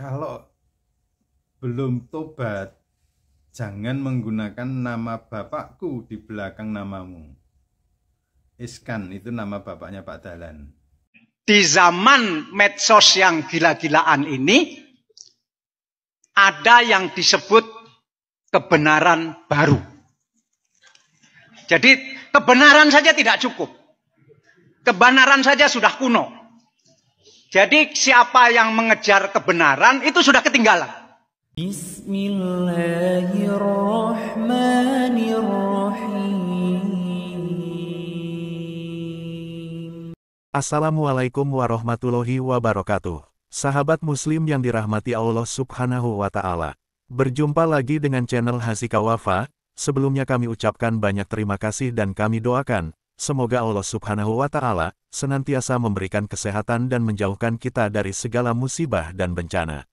kalau belum tobat, jangan menggunakan nama bapakku di belakang namamu. Iskan itu nama bapaknya Pak Dahlan. Di zaman medsos yang gila-gilaan ini, ada yang disebut kebenaran baru. Jadi kebenaran saja tidak cukup. Kebenaran saja sudah kuno. Jadi siapa yang mengejar kebenaran itu sudah ketinggalan. Assalamualaikum warahmatullahi wabarakatuh. Sahabat muslim yang dirahmati Allah subhanahu wa ta'ala. Berjumpa lagi dengan channel Hasika Wafa. Sebelumnya kami ucapkan banyak terima kasih dan kami doakan, semoga Allah subhanahu wa ta'ala senantiasa memberikan kesehatan dan menjauhkan kita dari segala musibah dan bencana.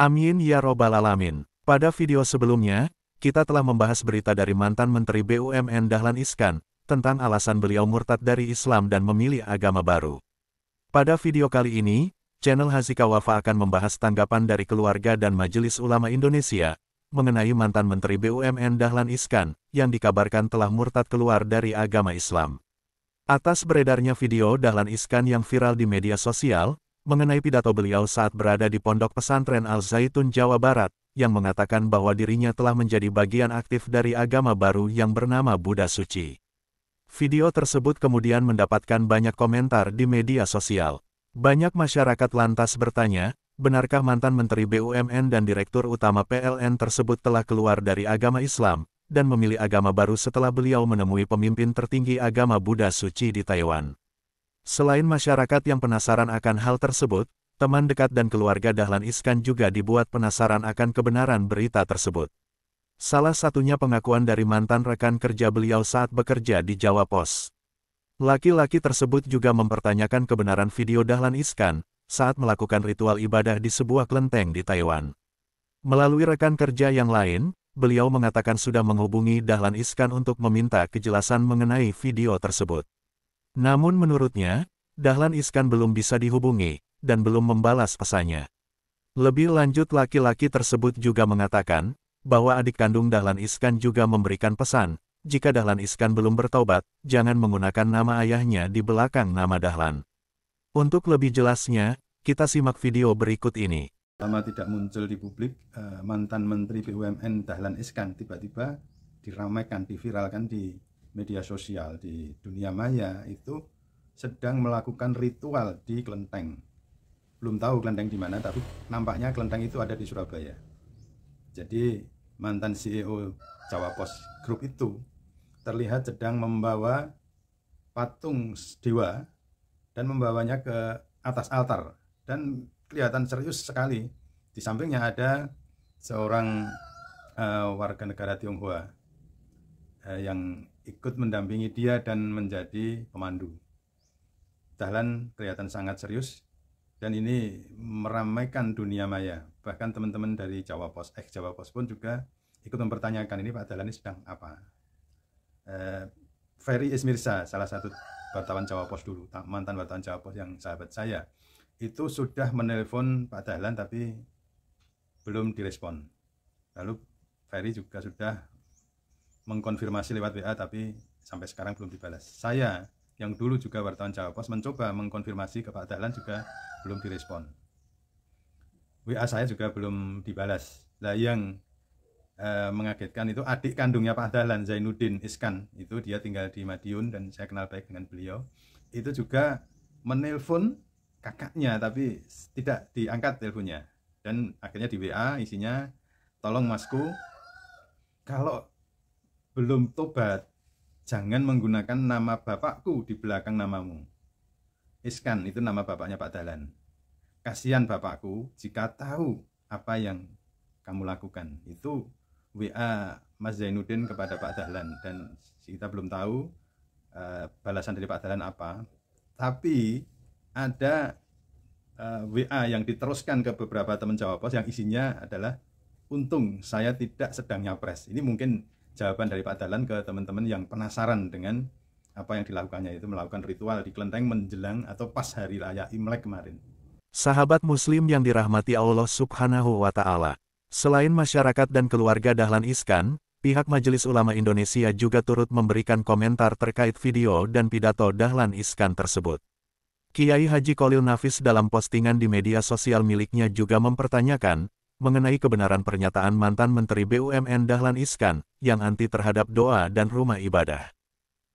Amin ya robbal alamin. Pada video sebelumnya, kita telah membahas berita dari mantan Menteri BUMN Dahlan Iskan, tentang alasan beliau murtad dari Islam dan memilih agama baru. Pada video kali ini, channel Hazika Wafa akan membahas tanggapan dari keluarga dan Majelis Ulama Indonesia, mengenai mantan Menteri BUMN Dahlan Iskan, yang dikabarkan telah murtad keluar dari agama Islam. Atas beredarnya video Dahlan Iskan yang viral di media sosial, mengenai pidato beliau saat berada di Pondok Pesantren Al-Zaitun Jawa Barat, yang mengatakan bahwa dirinya telah menjadi bagian aktif dari agama baru yang bernama Buddha Suci. Video tersebut kemudian mendapatkan banyak komentar di media sosial. Banyak masyarakat lantas bertanya, benarkah mantan Menteri BUMN dan Direktur Utama PLN tersebut telah keluar dari agama Islam, dan memilih agama baru setelah beliau menemui pemimpin tertinggi agama Buddha suci di Taiwan. Selain masyarakat yang penasaran akan hal tersebut, teman dekat dan keluarga Dahlan Iskan juga dibuat penasaran akan kebenaran berita tersebut. Salah satunya pengakuan dari mantan rekan kerja beliau saat bekerja di Jawa Pos. Laki-laki tersebut juga mempertanyakan kebenaran video Dahlan Iskan saat melakukan ritual ibadah di sebuah kelenteng di Taiwan. Melalui rekan kerja yang lain, beliau mengatakan sudah menghubungi Dahlan Iskan untuk meminta kejelasan mengenai video tersebut. Namun menurutnya, Dahlan Iskan belum bisa dihubungi, dan belum membalas pesannya. Lebih lanjut laki-laki tersebut juga mengatakan, bahwa adik kandung Dahlan Iskan juga memberikan pesan, jika Dahlan Iskan belum bertobat, jangan menggunakan nama ayahnya di belakang nama Dahlan. Untuk lebih jelasnya, kita simak video berikut ini. Lama tidak muncul di publik, eh, mantan Menteri BUMN Dahlan Iskan tiba-tiba diramaikan, diviralkan di media sosial, di dunia maya itu sedang melakukan ritual di kelenteng. Belum tahu kelenteng di mana, tapi nampaknya kelenteng itu ada di Surabaya. Jadi mantan CEO Jawa Pos Group itu terlihat sedang membawa patung dewa dan membawanya ke atas altar dan kelihatan serius sekali. Di sampingnya ada seorang uh, warga negara Tionghoa uh, yang ikut mendampingi dia dan menjadi pemandu. Dahlan kelihatan sangat serius dan ini meramaikan dunia maya bahkan teman-teman dari Jawa Pos, ex Jawa Pos pun juga ikut mempertanyakan ini Pak Dahlan ini sedang apa. Eh, Ferry Ismirsa, salah satu wartawan Jawa Pos dulu, mantan wartawan Jawa Pos yang sahabat saya, itu sudah menelpon Pak Dahlan tapi belum direspon. Lalu Ferry juga sudah mengkonfirmasi lewat WA tapi sampai sekarang belum dibalas. Saya yang dulu juga wartawan Jawa Pos mencoba mengkonfirmasi ke Pak Dahlan juga belum direspon. WA saya juga belum dibalas. Nah yang eh, mengagetkan itu adik kandungnya Pak Dahlan Zainuddin Iskan itu dia tinggal di Madiun dan saya kenal baik dengan beliau. Itu juga menelpon kakaknya tapi tidak diangkat teleponnya dan akhirnya di WA isinya tolong masku kalau belum tobat jangan menggunakan nama bapakku di belakang namamu. Iskan itu nama bapaknya Pak Dahlan kasihan bapakku jika tahu apa yang kamu lakukan. Itu WA Mas Zainuddin kepada Pak Dahlan dan kita belum tahu uh, balasan dari Pak Dahlan apa. Tapi ada uh, eh, WA yang diteruskan ke beberapa teman Jawa Pos yang isinya adalah untung saya tidak sedang nyapres. Ini mungkin jawaban dari Pak Dahlan ke teman-teman yang penasaran dengan apa yang dilakukannya itu melakukan ritual di kelenteng menjelang atau pas hari raya Imlek kemarin. Sahabat Muslim yang dirahmati Allah Subhanahu wa Ta'ala, selain masyarakat dan keluarga Dahlan Iskan, pihak Majelis Ulama Indonesia juga turut memberikan komentar terkait video dan pidato Dahlan Iskan tersebut. Kiai Haji Kolil Nafis dalam postingan di media sosial miliknya juga mempertanyakan mengenai kebenaran pernyataan mantan Menteri BUMN Dahlan Iskan yang anti terhadap doa dan rumah ibadah.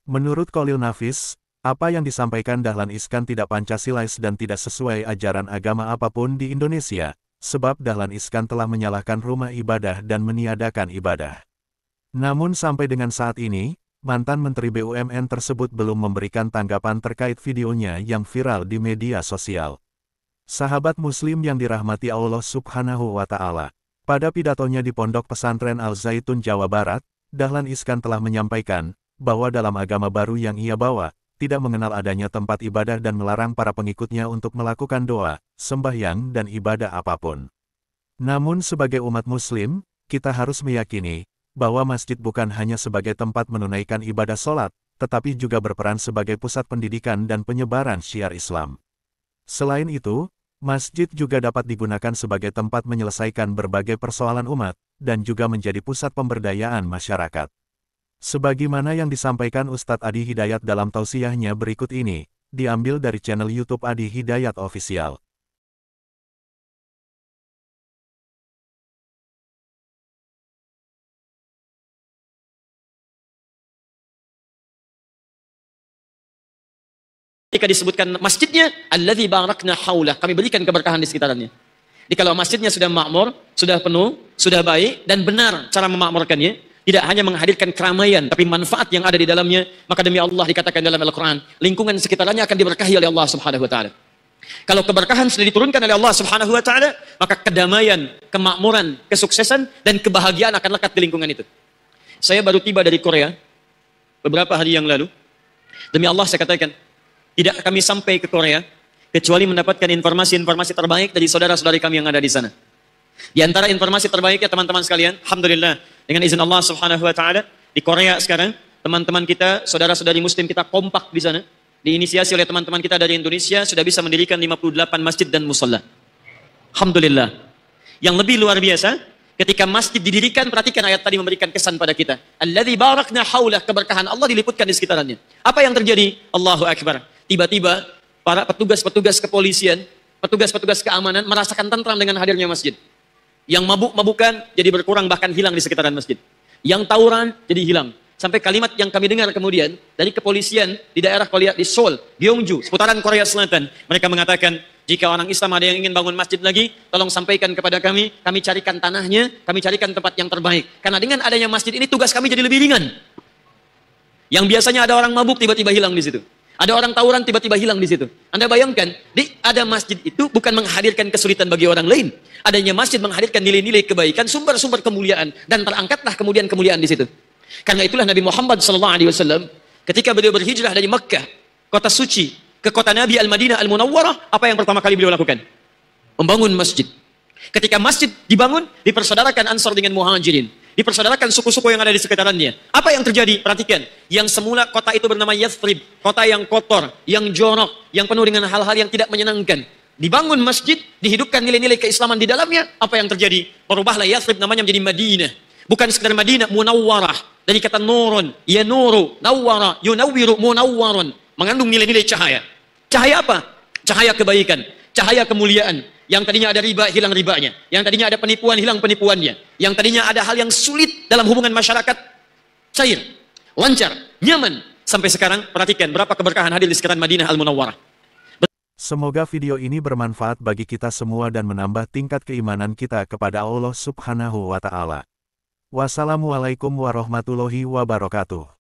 Menurut Kolil Nafis, apa yang disampaikan Dahlan Iskan tidak Pancasilais dan tidak sesuai ajaran agama apa pun di Indonesia, sebab Dahlan Iskan telah menyalahkan rumah ibadah dan meniadakan ibadah. Namun sampai dengan saat ini, mantan Menteri BUMN tersebut belum memberikan tanggapan terkait videonya yang viral di media sosial. Sahabat Muslim yang dirahmati Allah Subhanahu wa Ta'ala, pada pidatonya di Pondok Pesantren Al-Zaitun, Jawa Barat, Dahlan Iskan telah menyampaikan bahwa dalam agama baru yang ia bawa, tidak mengenal adanya tempat ibadah dan melarang para pengikutnya untuk melakukan doa, sembahyang dan ibadah apa pun. Namun sebagai umat muslim, kita harus meyakini, bahwa masjid bukan hanya sebagai tempat menunaikan ibadah sholat, tetapi juga berperan sebagai pusat pendidikan dan penyebaran syiar Islam. Selain itu, masjid juga dapat digunakan sebagai tempat menyelesaikan berbagai persoalan umat, dan juga menjadi pusat pemberdayaan masyarakat. Sebagaimana yang disampaikan Ustadz Adi Hidayat dalam tausiahnya berikut ini, diambil dari channel YouTube Adi Hidayat Official. Ketika disebutkan masjidnya, alladzi barakna haulah, kami berikan keberkahan di sekitarnya. Jadi kalau masjidnya sudah makmur, sudah penuh, sudah baik, dan benar cara memakmurkannya, tidak hanya menghadirkan keramaian, tapi manfaat yang ada di dalamnya, maka demi Allah dikatakan dalam Al-Quran, lingkungan sekitarnya akan diberkahi oleh Allah Subhanahu Wa Taala. Kalau keberkahan sudah diturunkan oleh Allah Subhanahu Wa Taala, maka kedamaian, kemakmuran, kesuksesan, dan kebahagiaan akan lekat di lingkungan itu. Saya baru tiba dari Korea beberapa hari yang lalu. Demi Allah saya katakan, tidak kami sampai ke Korea kecuali mendapatkan informasi-informasi terbaik dari saudara-saudari kami yang ada di sana. Di antara informasi terbaik ya teman-teman sekalian, Alhamdulillah, dengan izin Allah Subhanahu wa taala di Korea sekarang teman-teman kita, saudara-saudari muslim kita kompak di sana. Diinisiasi oleh teman-teman kita dari Indonesia sudah bisa mendirikan 58 masjid dan musola. Alhamdulillah. Yang lebih luar biasa, ketika masjid didirikan, perhatikan ayat tadi memberikan kesan pada kita. Alladzi barakna haulah, keberkahan Allah diliputkan di sekitarnya. Apa yang terjadi? Allahu Akbar. Tiba-tiba para petugas-petugas kepolisian, petugas-petugas keamanan merasakan tentram dengan hadirnya masjid. Yang mabuk-mabukan jadi berkurang bahkan hilang di sekitaran masjid. Yang tawuran jadi hilang. Sampai kalimat yang kami dengar kemudian dari kepolisian di daerah Korea di Seoul, Gyeongju, seputaran Korea Selatan. Mereka mengatakan, jika orang Islam ada yang ingin bangun masjid lagi, tolong sampaikan kepada kami, kami carikan tanahnya, kami carikan tempat yang terbaik. Karena dengan adanya masjid ini tugas kami jadi lebih ringan. Yang biasanya ada orang mabuk tiba-tiba hilang di situ. Ada orang tawuran tiba-tiba hilang di situ. Anda bayangkan, di ada masjid itu bukan menghadirkan kesulitan bagi orang lain. Adanya masjid menghadirkan nilai-nilai kebaikan, sumber-sumber kemuliaan dan terangkatlah kemudian kemuliaan di situ. Karena itulah Nabi Muhammad SAW ketika beliau berhijrah dari Makkah, kota suci, ke kota Nabi Al-Madinah Al-Munawwarah, apa yang pertama kali beliau lakukan? Membangun masjid. Ketika masjid dibangun, dipersaudarakan Ansar dengan Muhajirin dipersaudarakan suku-suku yang ada di sekitarnya. Apa yang terjadi? Perhatikan. Yang semula kota itu bernama Yathrib. Kota yang kotor, yang jorok, yang penuh dengan hal-hal yang tidak menyenangkan. Dibangun masjid, dihidupkan nilai-nilai keislaman di dalamnya. Apa yang terjadi? Berubahlah Yathrib namanya menjadi Madinah. Bukan sekedar Madinah, munawwarah. Dari kata nurun, ya nuru, nawwara, yunawwiru, munawwarun. Mengandung nilai-nilai cahaya. Cahaya apa? Cahaya kebaikan, cahaya kemuliaan, yang tadinya ada riba, hilang ribanya. Yang tadinya ada penipuan, hilang penipuannya. Yang tadinya ada hal yang sulit dalam hubungan masyarakat, cair, lancar, nyaman. Sampai sekarang, perhatikan berapa keberkahan hadir di sekitar Madinah Al-Munawwarah. Semoga video ini bermanfaat bagi kita semua dan menambah tingkat keimanan kita kepada Allah Subhanahu wa Ta'ala. Wassalamualaikum warahmatullahi wabarakatuh.